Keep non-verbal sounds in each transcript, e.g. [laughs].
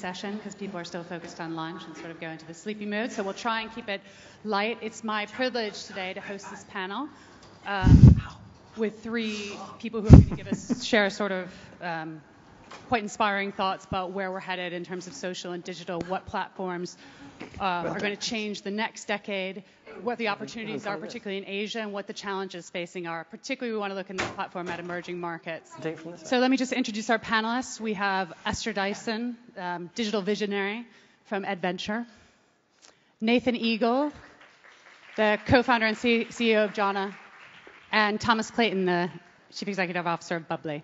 session because people are still focused on lunch and sort of go into the sleepy mode. So we'll try and keep it light. It's my privilege today to host this panel um, with three people who are going to give us share sort of um, quite inspiring thoughts about where we're headed in terms of social and digital, what platforms uh, are going to change the next decade, what the opportunities are, particularly in Asia, and what the challenges facing are. Particularly, we want to look in this platform at emerging markets. So let me just introduce our panelists. We have Esther Dyson, um, digital visionary from EDventure. Nathan Eagle, the co-founder and C- CEO of Jana, and Thomas Clayton, the chief executive officer of Bubbly.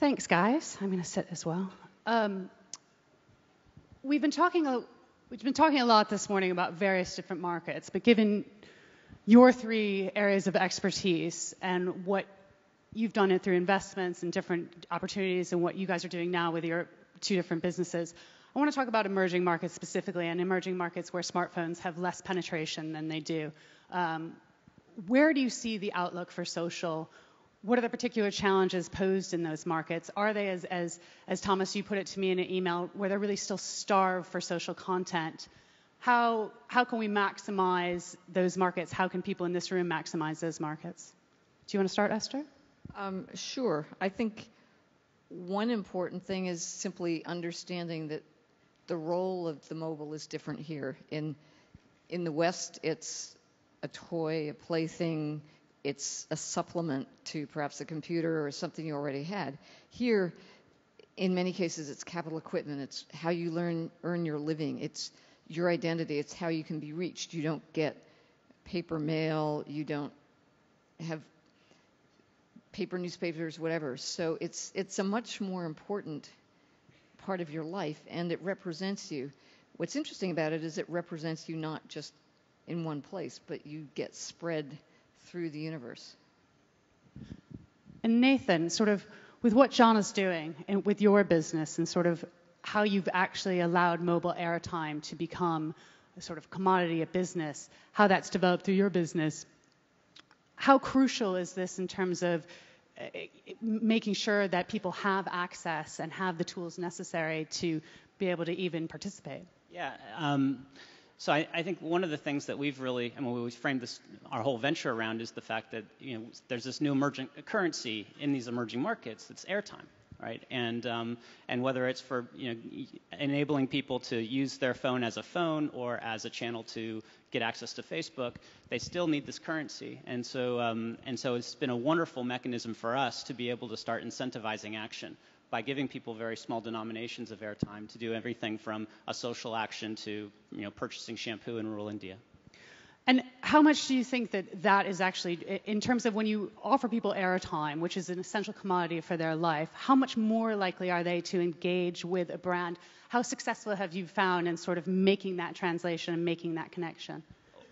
Thanks, guys. I'm going to sit as well. Um, we've been talking a, we've been talking a lot this morning about various different markets, but given your three areas of expertise and what you've done it through investments and different opportunities and what you guys are doing now with your two different businesses, I want to talk about emerging markets specifically and emerging markets where smartphones have less penetration than they do. Um, where do you see the outlook for social what are the particular challenges posed in those markets? Are they, as, as, as Thomas, you put it to me in an email, where they're really still starved for social content? How, how can we maximize those markets? How can people in this room maximize those markets? Do you want to start, Esther? Um, sure. I think one important thing is simply understanding that the role of the mobile is different here. In, in the West, it's a toy, a plaything, it's a supplement to perhaps a computer or something you already had. Here, in many cases, it's capital equipment. It's how you learn, earn your living. It's your identity. It's how you can be reached. You don't get paper mail. You don't have paper newspapers, whatever. So it's it's a much more important part of your life, and it represents you. What's interesting about it is it represents you not just in one place, but you get spread through the universe. And Nathan, sort of with what Jana is doing and with your business and sort of how you've actually allowed mobile airtime to become a sort of commodity of business, how that's developed through your business. How crucial is this in terms of uh, making sure that people have access and have the tools necessary to be able to even participate? Yeah. Um, so I, I, think one of the things that we've really, I mean, we've framed this, our whole venture around is the fact that you know there's this new emerging currency in these emerging markets. It's airtime, right? And um, and whether it's for you know enabling people to use their phone as a phone or as a channel to get access to Facebook, they still need this currency. And so um, and so it's been a wonderful mechanism for us to be able to start incentivizing action by giving people very small denominations of airtime to do everything from a social action to you know, purchasing shampoo in rural India. And how much do you think that that is actually, in terms of when you offer people airtime, which is an essential commodity for their life, how much more likely are they to engage with a brand? How successful have you found in sort of making that translation and making that connection?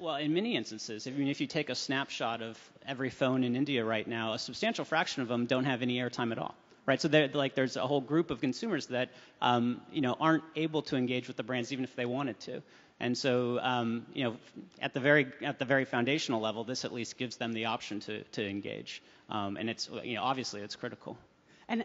Well, in many instances, I mean, if you take a snapshot of every phone in India right now, a substantial fraction of them don't have any airtime at all right? So there, like, there's a whole group of consumers that, um, you know, aren't able to engage with the brands even if they wanted to. And so, um, you know, at the very at the very foundational level, this at least gives them the option to to engage. Um, and it's, you know, obviously it's critical. And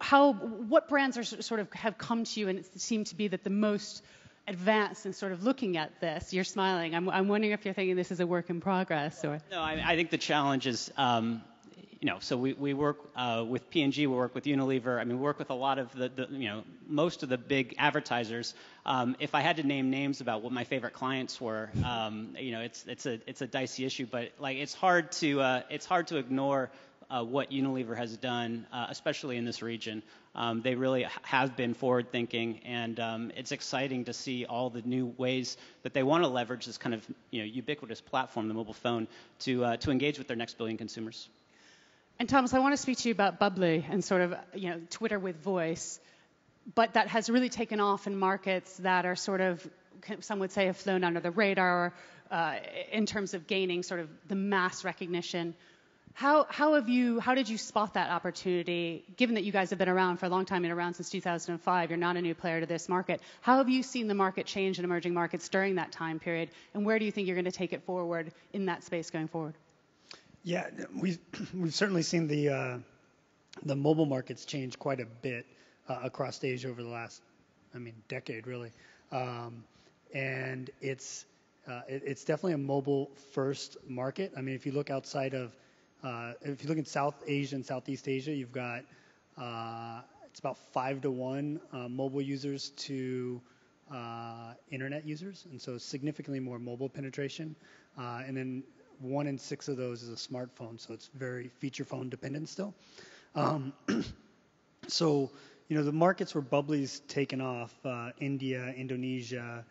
how what brands are sort of have come to you and it seemed to be that the most advanced in sort of looking at this? You're smiling. I'm, I'm wondering if you're thinking this is a work in progress or. No, I, I think the challenge is um, you know, so we, we work uh, with P&G, we work with Unilever. I mean, we work with a lot of the, the you know, most of the big advertisers. Um, if I had to name names about what my favorite clients were, um, you know, it's it's a it's a dicey issue, but like it's hard to uh, it's hard to ignore uh, what Unilever has done, uh, especially in this region. Um, they really have been forward thinking, and um, it's exciting to see all the new ways that they want to leverage this kind of you know, ubiquitous platform, the mobile phone, to, uh, to engage with their next billion consumers. And Thomas, I want to speak to you about Bubbly and sort of, you know, Twitter with voice, but that has really taken off in markets that are sort of, some would say, have flown under the radar uh, in terms of gaining sort of the mass recognition. How, how have you, how did you spot that opportunity, given that you guys have been around for a long time and around since 2005, you're not a new player to this market. How have you seen the market change in emerging markets during that time period, and where do you think you're going to take it forward in that space going forward? Yeah, we've [clears throat] we've certainly seen the uh, the mobile markets change quite a bit uh, across Asia over the last, I mean, decade really, um, and it's uh, it, it's definitely a mobile first market. I mean, if you look outside of uh, if you look in South Asia and Southeast Asia, you've got uh, it's about five to one uh, mobile users to internet users, and so significantly more mobile penetration. And then one in six of those is a smartphone, so it's very feature phone dependent still. Um, [clears throat] so, you know, the markets where Bubbly's taken off, uh, India, Indonesia,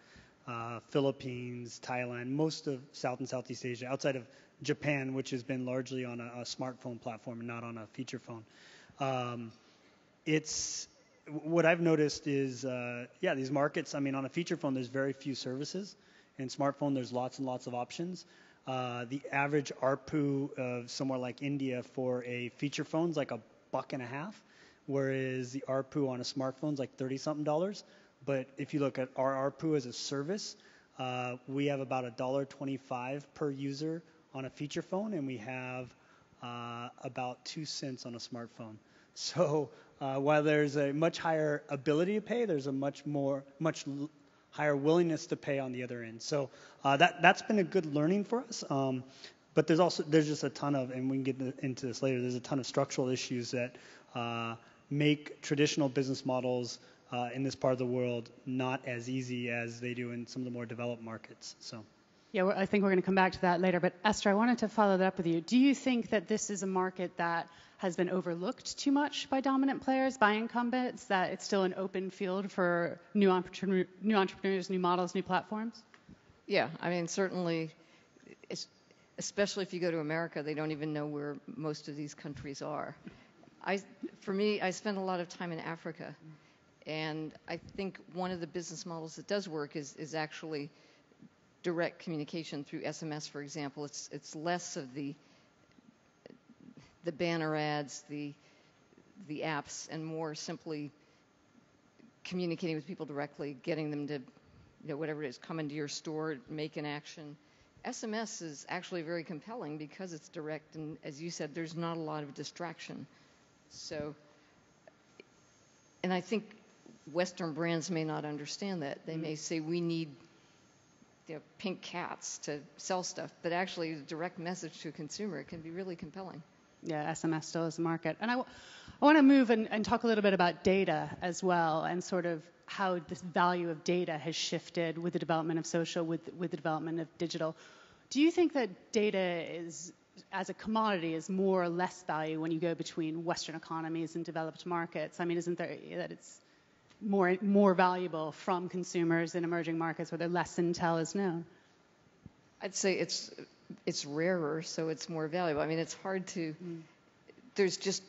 uh, Philippines, Thailand, most of South and Southeast Asia, outside of Japan, which has been largely on a, a smartphone platform and not on a feature phone. Um, it's what I've noticed is, uh, yeah, these markets. I mean, on a feature phone, there's very few services. In smartphone, there's lots and lots of options. Uh, the average ARPU of somewhere like India for a feature phone is like a buck and a half, whereas the ARPU on a smartphone is like 30 something dollars. But if you look at our ARPU as a service, uh, we have about a dollar 25 per user on a feature phone, and we have uh, about two cents on a smartphone. So uh, while there's a much higher ability to pay, there's a much more much higher willingness to pay on the other end. So uh, that that's been a good learning for us. Um, but there's also there's just a ton of, and we can get into this later. There's a ton of structural issues that uh, make traditional business models uh, in this part of the world not as easy as they do in some of the more developed markets. So. Yeah, I think we're going to come back to that later. But Esther, I wanted to follow that up with you. Do you think that this is a market that has been overlooked too much by dominant players, by incumbents, that it's still an open field for new, new entrepreneurs, new models, new platforms? Yeah, I mean, certainly, especially if you go to America, they don't even know where most of these countries are. I, for me, I spend a lot of time in Africa, and I think one of the business models that does work is, is actually direct communication through SMS, for example. It's it's less of the the banner ads, the the apps, and more simply communicating with people directly, getting them to, you know, whatever it is, come into your store, make an action. SMS is actually very compelling because it's direct, and as you said, there's not a lot of distraction. So, and I think Western brands may not understand that. They may mm-hmm. say we need you know, pink cats to sell stuff, but actually, a direct message to a consumer it can be really compelling. Yeah, SMS still is a market. And I, w- I want to move and, and talk a little bit about data as well and sort of how this value of data has shifted with the development of social, with, with the development of digital. Do you think that data is, as a commodity, is more or less value when you go between Western economies and developed markets? I mean, isn't there that it's more more valuable from consumers in emerging markets where less intel is known? I'd say it's it's rarer, so it's more valuable. I mean, it's hard to. Mm. There's just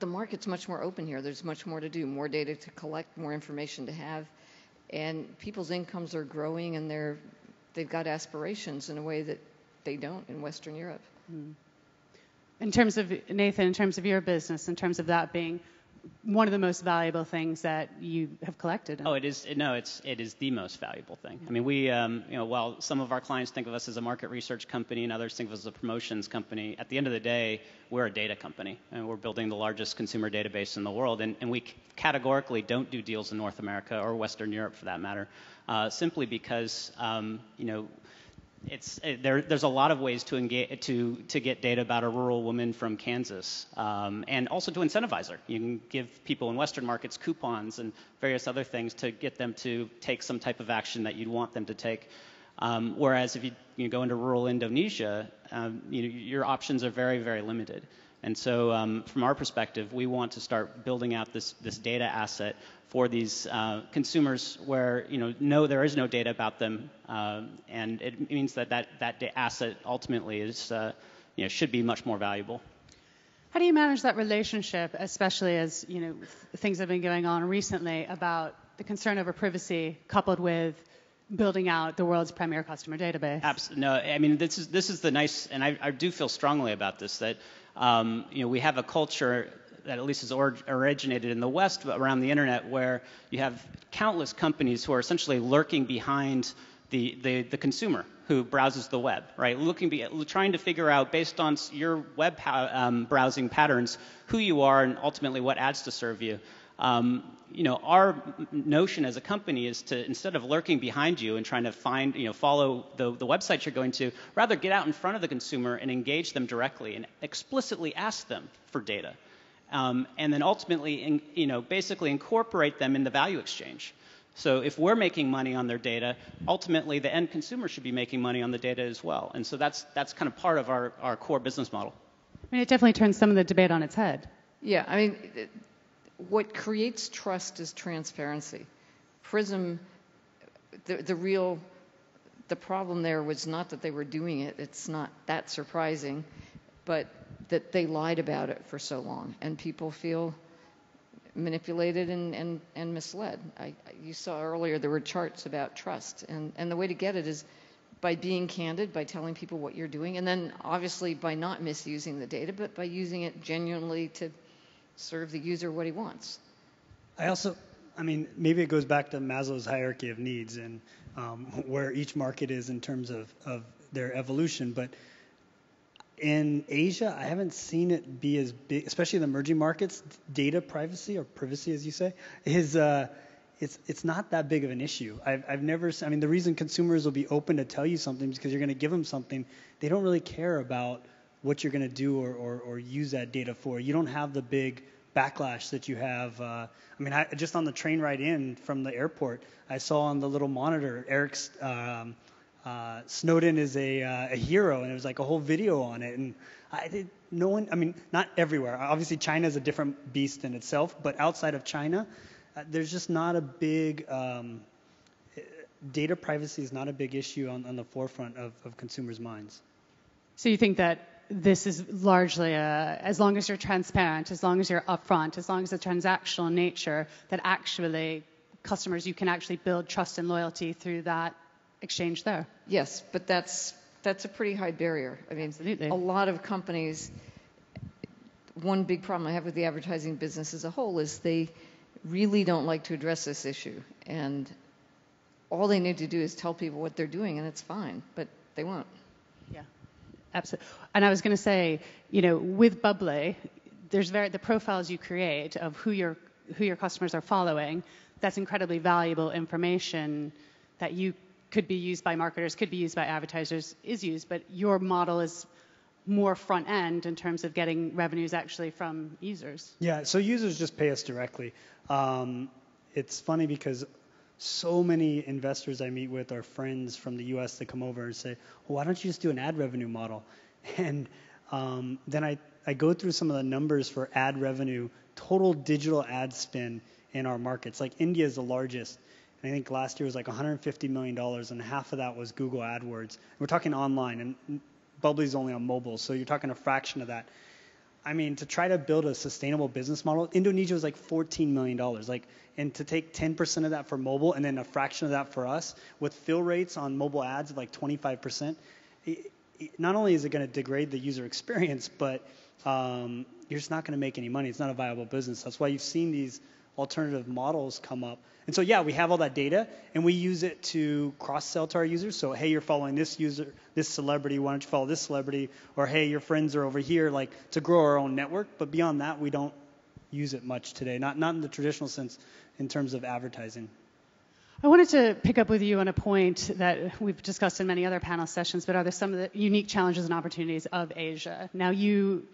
the market's much more open here. There's much more to do, more data to collect, more information to have, and people's incomes are growing, and they're they've got aspirations in a way that they don't in Western Europe. Mm. In terms of Nathan, in terms of your business, in terms of that being one of the most valuable things that you have collected. Oh, it is. No, it's it is the most valuable thing. I mean, we, um, you know, while some of our clients think of us as a market research company and others think of us as a promotions company, at the end of the day, we're a data company, and we're building the largest consumer database in the world. And, and we categorically don't do deals in North America or Western Europe, for that matter, uh, simply because, um, you know it's it, there, there's a lot of ways to engage to to get data about a rural woman from Kansas, um, and also to incentivize her. You can give people in Western markets coupons and various other things to get them to take some type of action that you'd want them to take. Um, whereas if you, you, go into rural Indonesia, um, you know, your options are very very limited. And so, um, from our perspective, we want to start building out this, this data asset for these uh, consumers where you know, no, there is no data about them, uh, and it means that that, that asset ultimately is, uh, you know, should be much more valuable. How do you manage that relationship, especially as you know things have been going on recently about the concern over privacy coupled with building out the world's premier customer database? Absolutely. No, I mean this is this is the nice, and I, I do feel strongly about this that um, you know, we have a culture that at least has or- originated in the West around the internet where you have countless companies who are essentially lurking behind the, the, the consumer who browses the web, right? Looking, trying to figure out based on your web um, browsing patterns who you are and ultimately what ads to serve you. Um, you know, our notion as a company is to instead of lurking behind you and trying to find, you know, follow the, the website you're going to, rather get out in front of the consumer and engage them directly and explicitly ask them for data, um, and then ultimately, in, you know, basically incorporate them in the value exchange. So if we're making money on their data, ultimately the end consumer should be making money on the data as well. And so that's that's kind of part of our, our core business model. I mean, it definitely turns some of the debate on its head. Yeah, I mean, what creates trust is transparency. Prism, the, the real, the problem there was not that they were doing it, it's not that surprising, but that they lied about it for so long and people feel manipulated and, and, and misled. I, you saw earlier there were charts about trust, and, and the way to get it is by being candid, by telling people what you're doing, and then obviously by not misusing the data, but by using it genuinely to serve the user what he wants. I also, I mean, maybe it goes back to Maslow's hierarchy of needs and um, where each market is in terms of, of their evolution. But in Asia, I haven't seen it be as big, especially in the emerging markets. Data privacy or privacy, as you say, is uh, it's it's not that big of an issue. I've I've never. I mean, the reason consumers will be open to tell you something is because you're going to give them something. They don't really care about what you're going to do or, or, or, use that data for. You don't have the big backlash that you have. Uh, I mean, I, just on the train ride in from the airport, I saw on the little monitor Eric's um, uh, Snowden is a, uh, a hero, and it was like a whole video on it. And I did no one. I mean, not everywhere. Obviously, China is a different beast in itself, but outside of China, uh, there's just not a big um, data privacy is not a big issue on, on the forefront of, of consumers' minds. So you think that this is largely a, as long as you're transparent, as long as you're upfront, as long as it's transactional nature, that actually customers, you can actually build trust and loyalty through that exchange there. Yes, but that's that's a pretty high barrier. I mean, Absolutely. a lot of companies. One big problem I have with the advertising business as a whole is they really don't like to address this issue, and all they need to do is tell people what they're doing, and it's fine. But they won't. Yeah. Absolutely. And I was going to say, you know, with Bubbly, there's very the profiles you create of who your who your customers are following. That's incredibly valuable information that you could be used by marketers, could be used by advertisers, is used. But your model is more front end in terms of getting revenues actually from users. Yeah. So users just pay us directly. Um, it's funny because so many investors I meet with are friends from the U.S. that come over and say, well, why don't you just do an ad revenue model? [laughs] And um, then I, I go through some of the numbers for ad revenue, total digital ad spend in our markets. Like India is the largest. And I think last year was like $150 million, and half of that was Google AdWords. We're talking online, and Bubbly's only on mobile, so you're talking a fraction of that. I mean, to try to build a sustainable business model, Indonesia was like $14 million. Like, and to take 10% of that for mobile and then a fraction of that for us, with fill rates on mobile ads of like 25%, it, it, not only is it going to degrade the user experience, but um, you're just not going to make any money. It's not a viable business. That's why you've seen these alternative models come up. And so, yeah, we have all that data, and we use it to cross-sell to our users. So, hey, you're following this user, this celebrity. Why don't you follow this celebrity? Or, hey, your friends are over here. Like to grow our own network. But beyond that, we don't use it much today. Not not in the traditional sense, in terms of advertising. I wanted to pick up with you on a point that we've discussed in many other panel sessions, but are there some of the unique challenges and opportunities of Asia? Now, you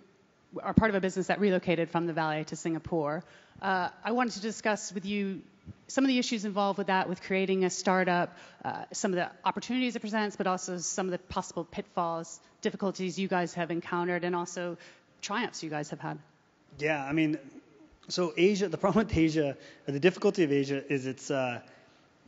are part of a business that relocated from the Valley to Singapore. Uh, I wanted to discuss with you some of the issues involved with that, with creating a startup, uh, some of the opportunities it presents, but also some of the possible pitfalls, difficulties you guys have encountered, and also triumphs you guys have had. Yeah, I mean, so Asia, the problem with Asia, or the difficulty of Asia is it's uh,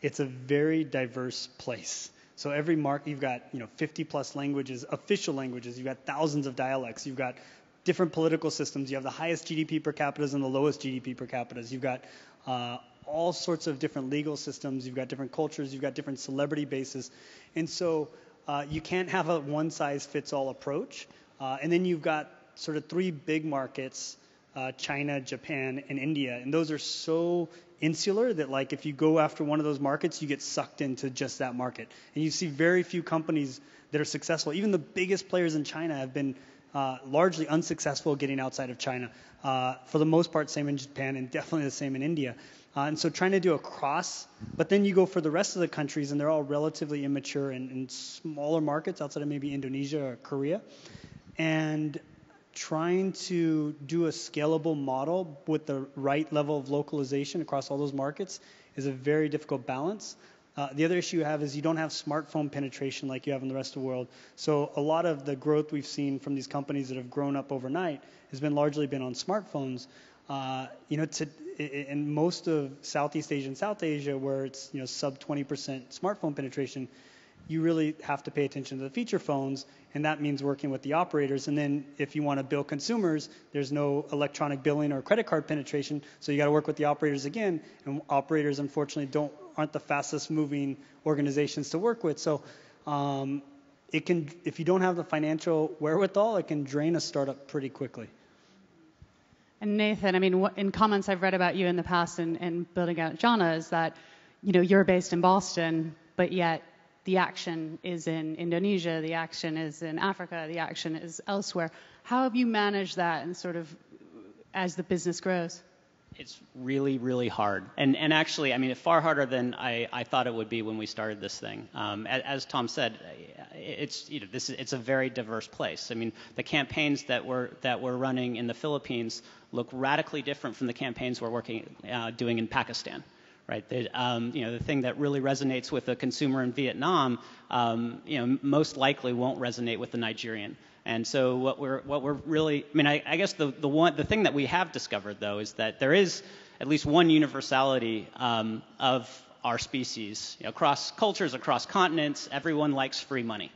it's a very diverse place. So every market, you've got you know 50 plus languages, official languages. You've got thousands of dialects. You've got different political systems. You have the highest GDP per capita and the lowest GDP per capita. You've got uh, all sorts of different legal systems. You've got different cultures. You've got different celebrity bases, and so uh, you can't have a one-size-fits-all approach. Uh, and then you've got sort of three big markets: uh, China, Japan, and India, and those are so insular that like if you go after one of those markets, you get sucked into just that market. And you see very few companies that are successful. Even the biggest players in China have been uh, largely unsuccessful getting outside of China. Uh, for the most part, same in Japan and definitely the same in India. Uh, and so trying to do a cross, but then you go for the rest of the countries, and they're all relatively immature and, smaller markets outside of maybe Indonesia or Korea. And trying to do a scalable model with the right level of localization across all those markets is a very difficult balance. Uh, the other issue you have is you don't have smartphone penetration like you have in the rest of the world. So a lot of the growth we've seen from these companies that have grown up overnight has been largely been on smartphones. Uh, you know, to, in most of Southeast Asia and South Asia, where it's you know sub 20% smartphone penetration, you really have to pay attention to the feature phones, and that means working with the operators. And then if you want to bill consumers, there's no electronic billing or credit card penetration, so you got to work with the operators again. And operators, unfortunately, don't aren't the fastest moving organizations to work with. So um, it can, if you don't have the financial wherewithal, it can drain a startup pretty quickly. And Nathan, I mean, in comments I've read about you in the past and in building out Jana is that, you know, you're based in Boston, but yet the action is in Indonesia, the action is in Africa, the action is elsewhere. How have you managed that and sort of as the business grows? It's really, really hard. And, and actually, I mean, it's far harder than I, I thought it would be when we started this thing. Um, as, as, Tom said, it's, you know, this is, it's a very diverse place. I mean, the campaigns that we're, that we're running in the Philippines look radically different from the campaigns we're working, uh, doing in Pakistan right? The, um, you know, the thing that really resonates with a consumer in Vietnam, um, you know, most likely won't resonate with the Nigerian. And so what we're what we're really, I mean, I, I guess the the one the thing that we have discovered though is that there is at least one universality um, of our species you know, across cultures, across continents. Everyone likes free money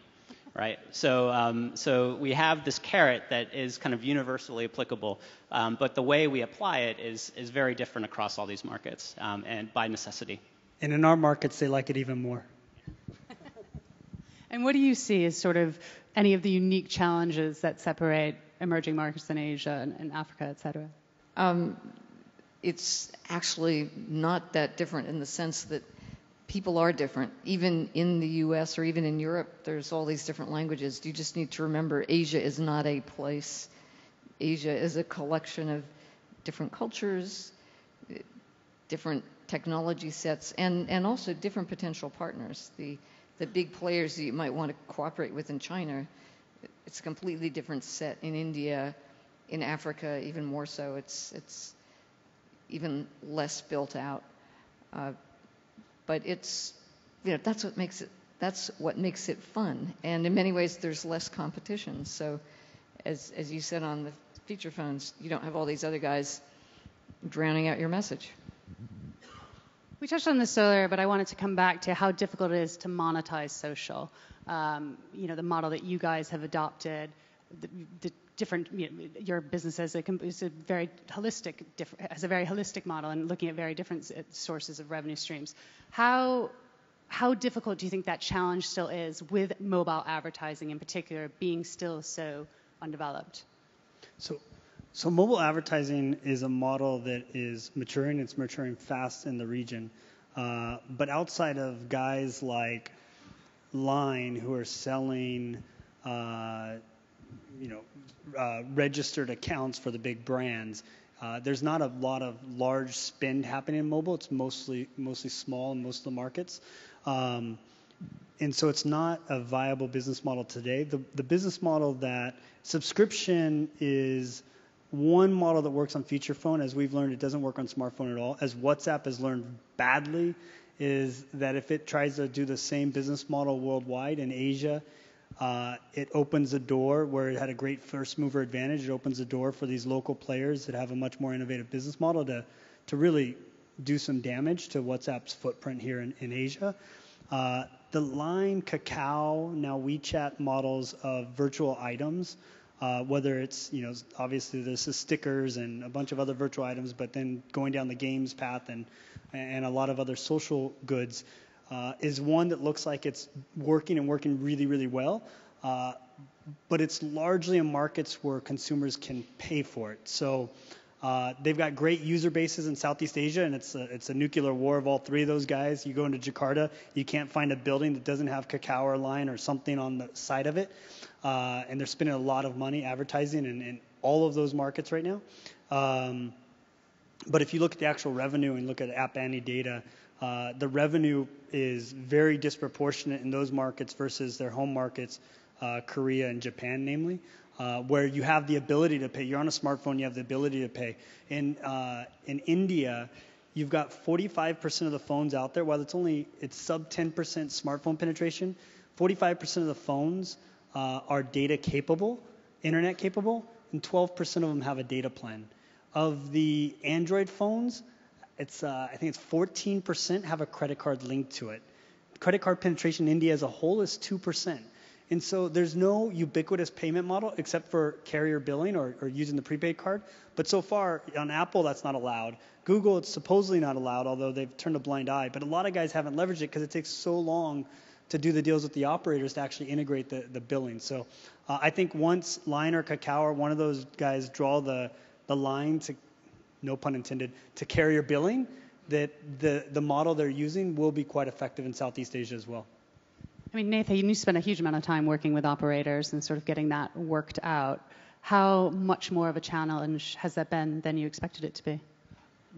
right? So, um, so we have this carrot that is kind of universally applicable, um, but the way we apply it is, is very different across all these markets um, and by necessity. And in our markets, they like it even more. [laughs] and what do you see as sort of any of the unique challenges that separate emerging markets in Asia and, and Africa, et cetera? Um, it's actually not that different in the sense that people are different. Even in the US or even in Europe, there's all these different languages. You just need to remember Asia is not a place, Asia is a collection of different cultures, different technology sets, and, and also different potential partners. The, the big players that you might want to cooperate with in China, it's a completely different set in India, in Africa, even more so. It's, it's even less built out. Uh, but it's you know that's what makes it that's what makes it fun. And in many ways, there's less competition. So, as as you said on the feature phones, you don't have all these other guys drowning out your message. We touched on this earlier, but I wanted to come back to how difficult it is to monetize social. Um, you know, the model that you guys have adopted, the, the different you know, your business as a, is a very holistic has a very holistic model and looking at very different sources of revenue streams. How how difficult do you think that challenge still is with mobile advertising in particular being still so undeveloped? So so mobile advertising is a model that is maturing. It's maturing fast in the region. Uh, but outside of guys like Line who are selling uh, you know, uh, registered accounts for the big brands. Uh, there's not a lot of large spend happening in mobile. It's mostly mostly small in most of the markets. Um, and so it's not a viable business model today. The, the business model that subscription is one model that works on feature phone. As we've learned, it doesn't work on smartphone at all. As WhatsApp has learned badly, is that if it tries to do the same business model worldwide in Asia, uh, it opens a door where it had a great first mover advantage. It opens a door for these local players that have a much more innovative business model to, to really do some damage to WhatsApp's footprint here in, in Asia. Uh, the Line, Kakao, now WeChat models of virtual items, uh, whether it's, you know, obviously this is stickers and a bunch of other virtual items, but then going down the games path and, and a lot of other social goods uh, is one that looks like it's working and working really, really well. Uh, but it's largely in markets where consumers can pay for it. So Uh, they've got great user bases in Southeast Asia, and it's a, it's a nuclear war of all three of those guys. You go into Jakarta, you can't find a building that doesn't have Kakao or Line or something on the side of it, uh, and they're spending a lot of money advertising in, in all of those markets right now. Um, but if you look at the actual revenue and look at App Annie data, uh, the revenue is very disproportionate in those markets versus their home markets, uh, Korea and Japan, namely, uh, where you have the ability to pay. You're on a smartphone, you have the ability to pay. In uh, in India, you've got 45% of the phones out there. While it's only it's sub 10% smartphone penetration, 45% of the phones uh, are data capable, internet capable, and 12% of them have a data plan. Of the Android phones, it's uh, I think it's 14% have a credit card linked to it. Credit card penetration in India as a whole is 2%. And so there's no ubiquitous payment model except for carrier billing or, or, using the prepaid card. But so far on Apple, that's not allowed. Google, it's supposedly not allowed, although they've turned a blind eye. But a lot of guys haven't leveraged it because it takes so long to do the deals with the operators to actually integrate the, the billing. So uh, I think once Line or Kakao or one of those guys draw the, the line to, no pun intended, to carrier billing, that the, the model they're using will be quite effective in Southeast Asia as well. I mean, Nathan, you spent a huge amount of time working with operators and sort of getting that worked out. How much more of a challenge has that been than you expected it to be?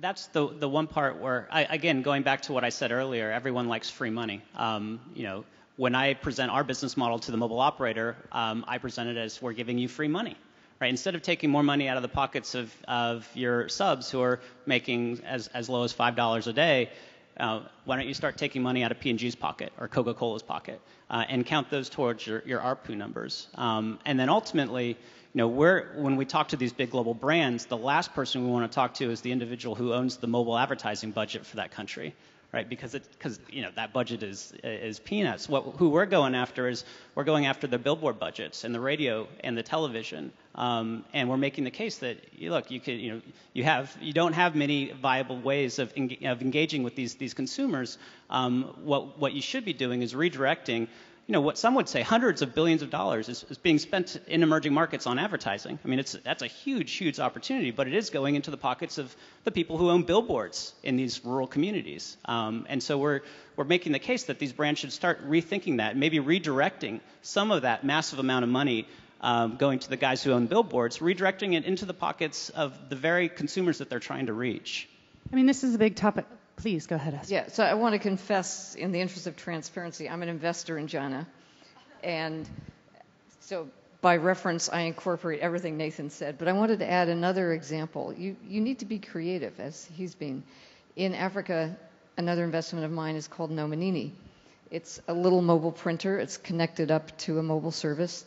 That's the the one part where, I, again, going back to what I said earlier, everyone likes free money. Um, you know, when I present our business model to the mobile operator, um, I present it as we're giving you free money. Right? Instead of taking more money out of the pockets of, of your subs who are making as, as low as $5 a day, uh, why don't you start taking money out of P&G's pocket or Coca-Cola's pocket uh, and count those towards your, your ARPU numbers? Um, and then ultimately, you know, we're, when we talk to these big global brands, the last person we want to talk to is the individual who owns the mobile advertising budget for that country right? Because it, because you know that budget is is peanuts. What who we're going after is we're going after the billboard budgets and the radio and the television, um, and we're making the case that look, you could you know you have you don't have many viable ways of of engaging with these these consumers. Um, what what you should be doing is redirecting you know, what some would say hundreds of billions of dollars is, is, being spent in emerging markets on advertising. I mean, it's, that's a huge, huge opportunity, but it is going into the pockets of the people who own billboards in these rural communities. Um, and so we're, we're making the case that these brands should start rethinking that, maybe redirecting some of that massive amount of money um, going to the guys who own billboards, redirecting it into the pockets of the very consumers that they're trying to reach. I mean, this is a big topic. Please go ahead. Yeah, so I want to confess, in the interest of transparency, I'm an investor in Jana, and so by reference, I incorporate everything Nathan said. But I wanted to add another example. You you need to be creative, as he's been. In Africa, another investment of mine is called Nomanini. It's a little mobile printer. It's connected up to a mobile service,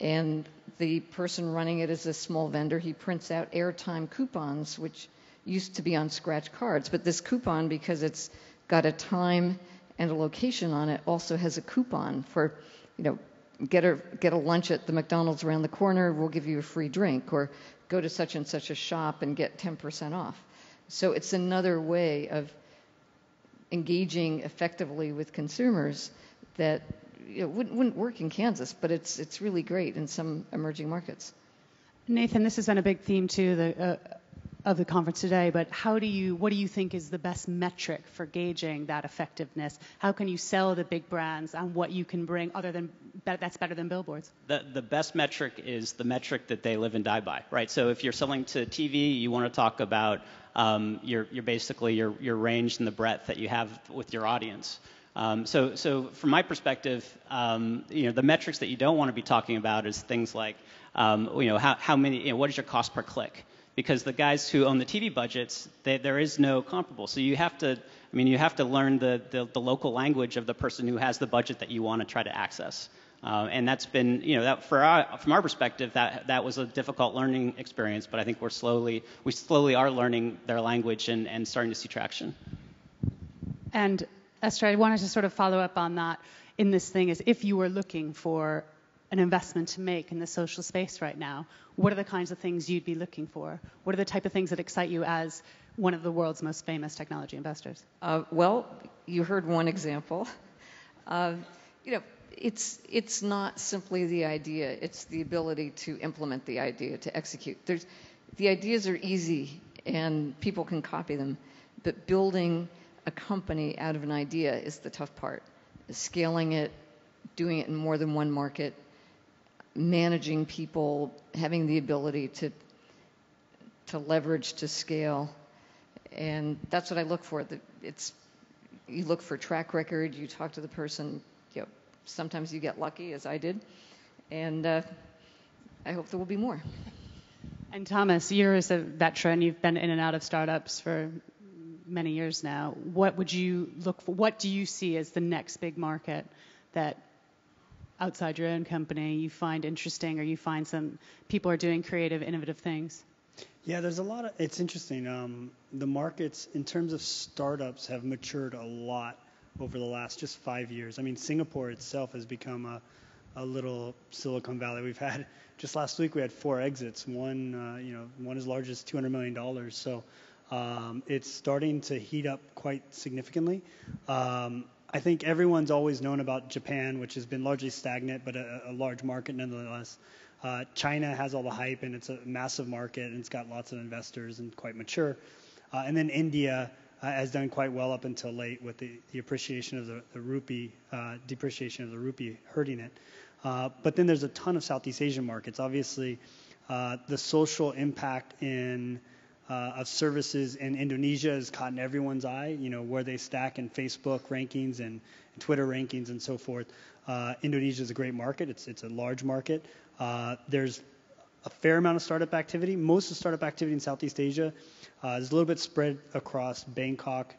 and the person running it is a small vendor. He prints out airtime coupons, which used to be on scratch cards, but this coupon, because it's got a time and a location on it, also has a coupon for, you know, get a get a lunch at the McDonald's around the corner, we'll give you a free drink, or go to such and such a shop and get 10% off. So it's another way of engaging effectively with consumers that you know, wouldn't, wouldn't work in Kansas, but it's it's really great in some emerging markets. Nathan, this has been a big theme too. The uh, of the conference today, but how do you, what do you think is the best metric for gauging that effectiveness? How can you sell the big brands on what you can bring other than that's better than billboards? The, the best metric is the metric that they live and die by, right? So if you're selling to TV, you want to talk about um, your, your basically your, your range and the breadth that you have with your audience. Um, so, so from my perspective, um, you know, the metrics that you don't want to be talking about is things like, um, you know, how, how many, you know, what is your cost per click? Because the guys who own the TV budgets, they, there is no comparable. So you have to, I mean, you have to learn the, the, the local language of the person who has the budget that you want to try to access. Uh, and that's been, you know, that for our, from our perspective, that that was a difficult learning experience. But I think we're slowly, we slowly are learning their language and, and starting to see traction. And Esther, I wanted to sort of follow up on that. In this thing, is if you were looking for an investment to make in the social space right now, what are the kinds of things you'd be looking for? What are the type of things that excite you as one of the world's most famous technology investors? Uh, well, you heard one example. [laughs] Uh, you know, it's it's not simply the idea; it's the ability to implement the idea, to execute. There's the ideas are easy and people can copy them, but building a company out of an idea is the tough part. Scaling it, doing it in more than one market, managing people, having the ability to to leverage to scale, and that's what I look for. It's you look for track record. You talk to the person. You know, sometimes you get lucky, as I did, and uh, I hope there will be more. And Thomas, you're as a veteran. You've been in and out of startups for many years now. What would you look for? What do you see as the next big market that outside your own company you find interesting or you find some people are doing creative, innovative things? Yeah, there's a lot of. It's interesting. Um, the markets, in terms of startups, have matured a lot over the last just five years. I mean, Singapore itself has become a, a little Silicon Valley. We've had just last week we had four exits. One, uh, you know, one as large as 200 million dollars. So um, it's starting to heat up quite significantly. Um, I think everyone's always known about Japan, which has been largely stagnant, but a, a large market nonetheless. Uh, China has all the hype, and it's a massive market, and it's got lots of investors and quite mature. Uh, and then India uh, has done quite well up until late with the, the appreciation of the, the rupee, uh, depreciation of the rupee hurting it. Uh, but then there's a ton of Southeast Asian markets. Obviously, the social impact in uh, of services in Indonesia has caught in everyone's eye, you know, where they stack in Facebook rankings and, Twitter rankings and so forth. Uh, Indonesia is a great market. It's, it's a large market. Uh, there's a fair amount of startup activity. Most of the startup activity in Southeast Asia uh, is a little bit spread across Bangkok,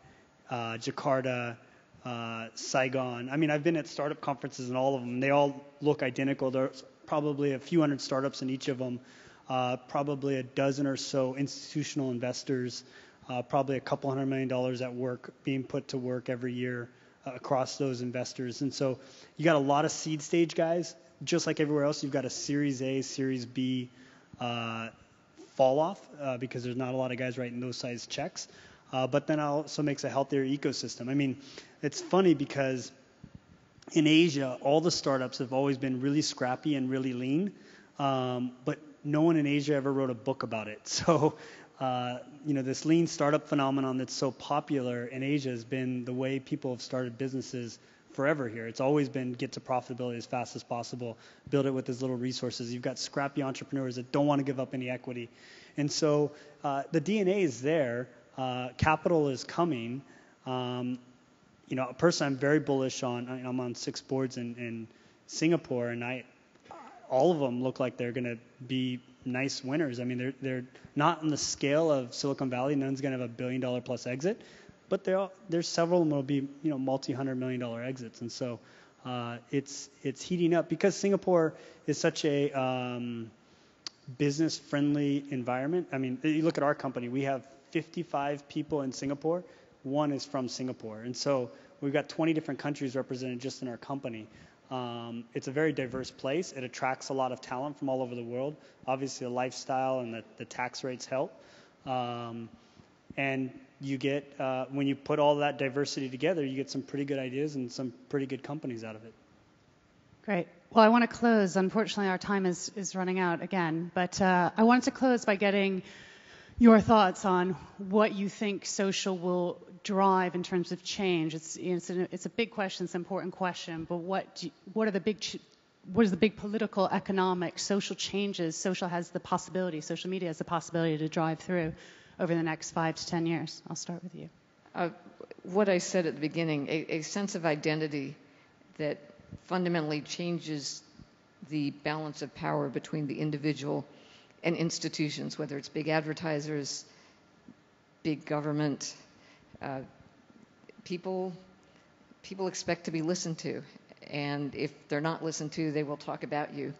uh, Jakarta, uh, Saigon. I mean, I've been at startup conferences and all of them. They all look identical. There's probably a few hundred startups in each of them uh, probably a dozen or so institutional investors, uh, probably a couple hundred million dollars at work being put to work every year uh, across those investors. And so you got a lot of seed stage guys. Just like everywhere else, you've got a Series A, Series B uh, fall off uh, because there's not a lot of guys writing those size checks. Uh, but then also makes a healthier ecosystem. I mean, it's funny because in Asia, all the startups have always been really scrappy and really lean. Um, but no one in Asia ever wrote a book about it. [laughs] So, uh, you know, this lean startup phenomenon that's so popular in Asia has been the way people have started businesses forever here. It's always been get to profitability as fast as possible, build it with as little resources. You've got scrappy entrepreneurs that don't want to give up any equity. And so uh, the DNA is there. Uh, capital is coming. Um, you know, personally, I'm very bullish on. I'm on six boards in, in Singapore, and I all of them look like they're going to be nice winners. I mean, they're they're not on the scale of Silicon Valley. None's going to have a billion dollar plus exit, but there there's several of them will be you know multi hundred million dollar exits, and so uh, it's it's heating up because Singapore is such a um, business friendly environment. I mean, you look at our company, we have 55 people in Singapore. One is from Singapore, and so we've got 20 different countries represented just in our company. Um, it's a very diverse place. It attracts a lot of talent from all over the world. Obviously, the lifestyle and the, the tax rates help. Um, and you get, uh, when you put all that diversity together, you get some pretty good ideas and some pretty good companies out of it. Great. Well, I want to close. Unfortunately, our time is, is running out again. But uh, I wanted to close by getting your thoughts on what you think social will drive in terms of change. It's it's a, it's a big question, it's an important question. But what you, what are the big what is the big political, economic, social changes social has the possibility, social media has the possibility to drive through over the next five to ten years? I'll start with you. Uh, what I said at the beginning, a, a sense of identity that fundamentally changes the balance of power between the individual and institutions, whether it's big advertisers, big government. Uh, people, people expect to be listened to, and if they're not listened to, they will talk about you.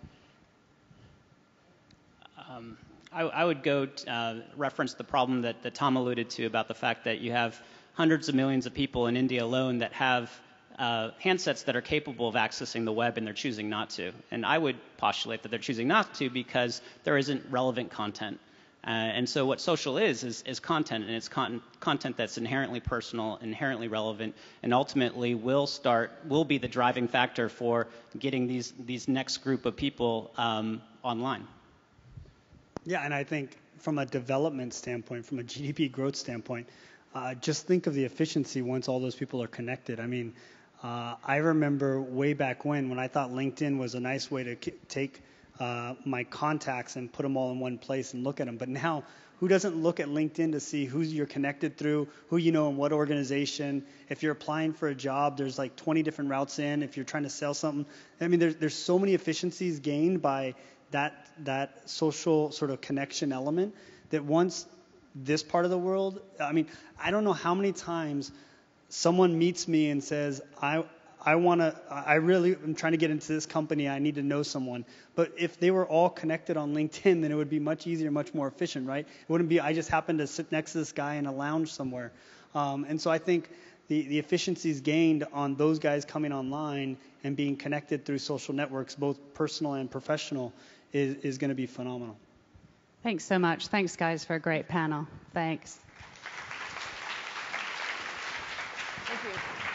Um, I, I, would go uh, reference the problem that, that Tom alluded to about the fact that you have hundreds of millions of people in India alone that have uh, handsets that are capable of accessing the web and they're choosing not to. And I would postulate that they're choosing not to because there isn't relevant content. Uh, and so what social is, is, is content, and it's con- content that's inherently personal, inherently relevant, and ultimately will start, will be the driving factor for getting these, these next group of people um, online. Yeah, and I think from a development standpoint, from a GDP growth standpoint, uh, just think of the efficiency once all those people are connected. I mean, uh, I remember way back when when I thought LinkedIn was a nice way to k- take uh, my contacts and put them all in one place and look at them. But now, who doesn't look at LinkedIn to see who you're connected through, who you know in what organization? If you're applying for a job, there's like 20 different routes in. If you're trying to sell something, I mean, there's there's so many efficiencies gained by that that social sort of connection element that once this part of the world, I mean, I don't know how many times someone meets me and says, I, I want to, I really am trying to get into this company. I need to know someone. But if they were all connected on LinkedIn, then it would be much easier, much more efficient, right? It wouldn't be, I just happened to sit next to this guy in a lounge somewhere. Um, and so I think the, the efficiencies gained on those guys coming online and being connected through social networks, both personal and professional, is, is going to be phenomenal. Thanks so much. Thanks, guys, for a great panel. Thanks. Thank you.